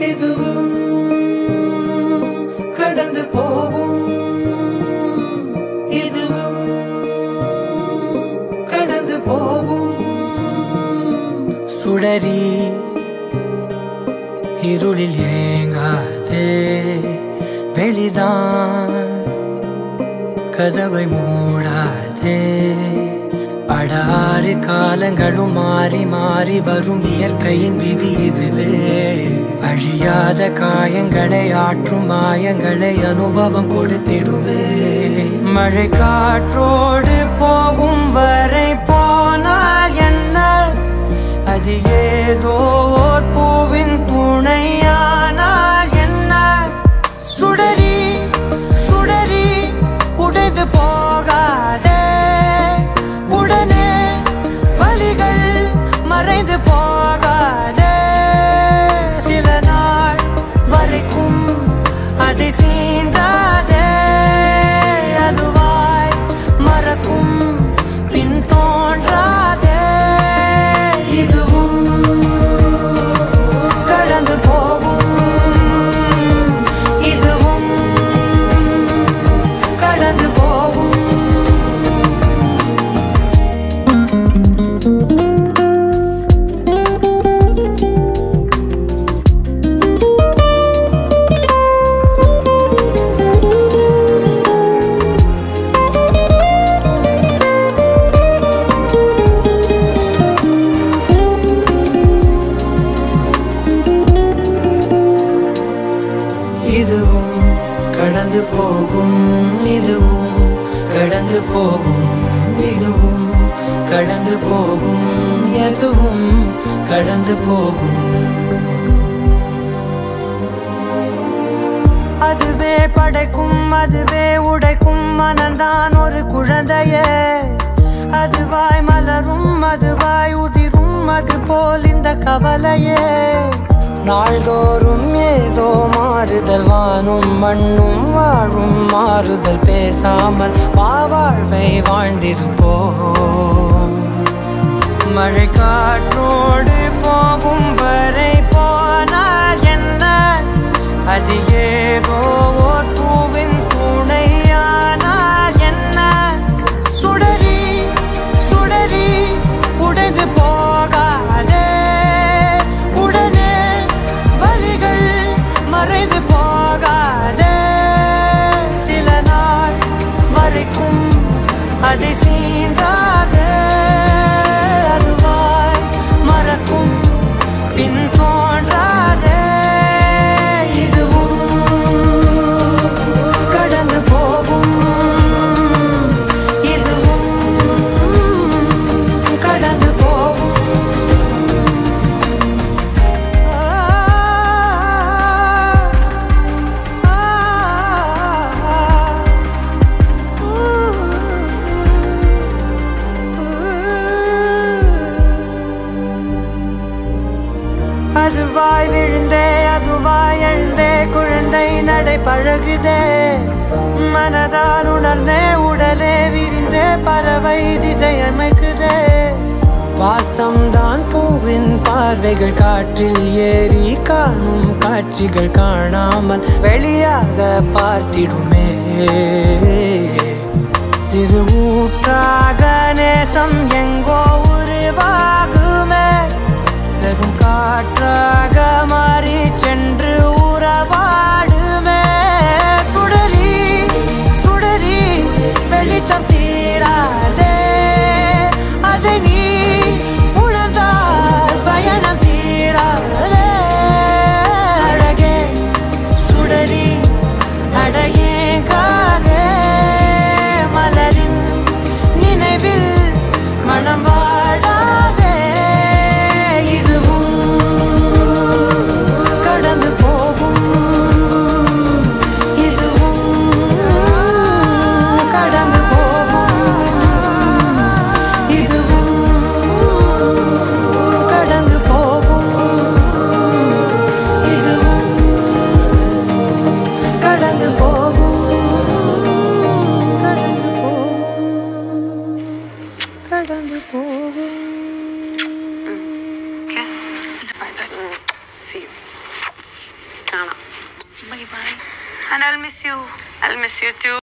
இதுவும் கடந்து போகும். இதுவும் கடந்து போகும். சுடரி இருளில் ஏங்காதே. வெளிதான் கதவை மூடாதே. படாறு காலங்களும் மாறி மாறி வரும் இயற்கையின் விதி இதுவே. அழியாத காயங்களை ஆற்றும் மாயங்களை அனுபவம் கொடுத்திடுவே. மழை காற்றோடு இதுவும் கடந்து போகும் இதுவும் கடந்து போகும் இதுவும் கடந்து போகும் எதுவும் கடந்து போகும். அதுவே படைக்கும் அதுவே உடைக்கும் மனந்தான் ஒரு குழந்தைய. அதுவாய் மலரும் அதுவாய் உதிரும் அது போல் இந்த கவலையே. நாள்தோறும் ஏதோ மா மாறுதல் வானும் மண்ணும் வாழும் மாறுதல் பேசாமல் வாழ்வை வாழ்ந்திருப்போம். மழை காற்றோடு போகும் வரை குழந்தை நடை பழகுதே. மனதால் உணர்ந்தே உடலே விரிந்தே பறவை திசை அமைக்குதே. வாசம்தான் பூவின் பார்வைகள் காற்றில் ஏறி காணும் காட்சிகள் காணாமல் வெளியாக பார்த்திடுமே. சிறு ஊற்றாக நேசம் எங்கோ Okay. Bye bye. See you. Bye bye. And I'll miss you. I'll miss you too.